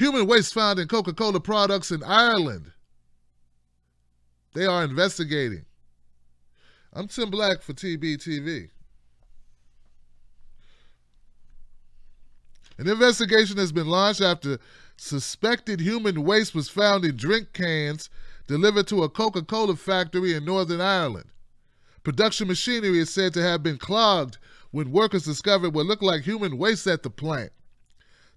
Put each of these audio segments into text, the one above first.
Human waste found in Coca Cola products in Ireland. They are investigating. I'm Tim Black for TBTV. An investigation has been launched after suspected human waste was found in drink cans delivered to a Coca Cola factory in Northern Ireland. Production machinery is said to have been clogged when workers discovered what looked like human waste at the plant.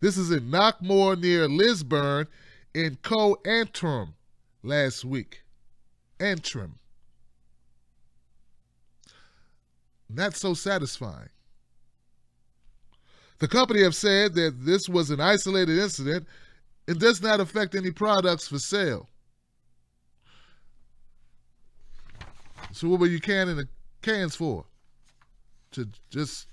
This is in Knockmore near Lisburn in Co Antrim last week. Antrim. Not so satisfying. The company have said that this was an isolated incident and does not affect any products for sale. So what were you canning the cans for? To just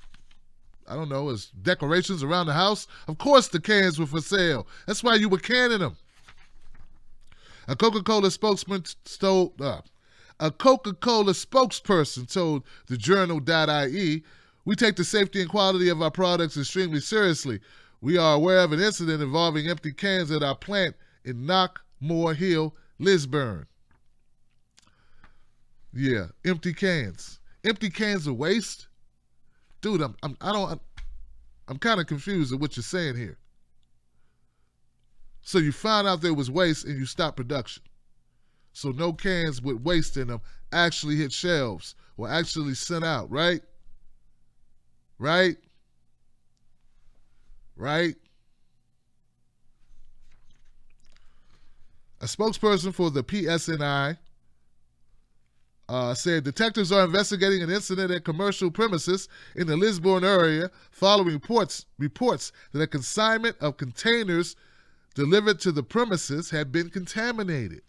I don't know, as decorations around the house? Of course the cans were for sale. That's why you were canning them. A Coca-Cola spokesman told uh, a Coca-Cola spokesperson told the journal.ie, we take the safety and quality of our products extremely seriously. We are aware of an incident involving empty cans at our plant in Knockmore Hill, Lisburn. Yeah, empty cans. Empty cans of waste? Dude, I'm, I'm I don't I'm, I'm kind of confused at what you're saying here. So you found out there was waste and you stopped production. So no cans with waste in them actually hit shelves or actually sent out, right? Right? Right? A spokesperson for the PSNI uh, said detectives are investigating an incident at commercial premises in the Lisburn area following reports reports that a consignment of containers delivered to the premises had been contaminated.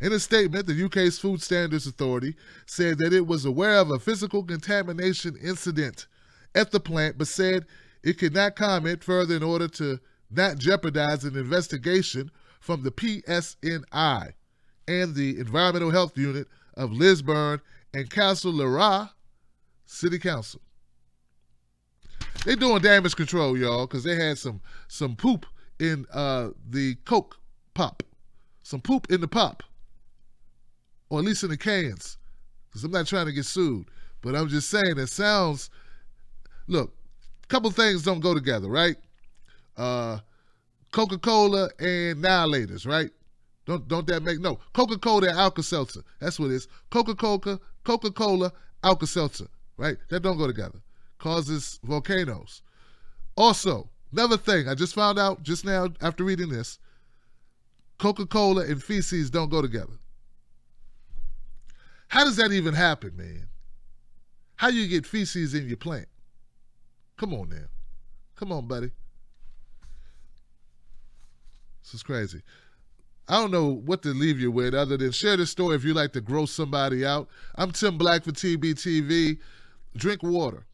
In a statement, the UK's Food Standards Authority said that it was aware of a physical contamination incident at the plant, but said it could not comment further in order to not jeopardize an investigation from the PSNI and the Environmental Health Unit of Lisburn and Castle Castlereagh City Council. They doing damage control, y'all, because they had some some poop in uh, the Coke pop, some poop in the pop, or at least in the cans. Because I'm not trying to get sued, but I'm just saying it sounds. Look, a couple things don't go together, right? Uh, Coca-Cola and Nihilators, right? Don't don't that make no Coca Cola and Alka Seltzer? That's what it is. Coca Cola, Coca Cola, Alka Seltzer. Right? That don't go together. Causes volcanoes. Also, another thing I just found out just now after reading this: Coca Cola and feces don't go together. How does that even happen, man? How you get feces in your plant? Come on now. Come on, buddy. This is crazy. I don't know what to leave you with other than share this story if you like to gross somebody out. I'm Tim Black for TBTV. Drink water.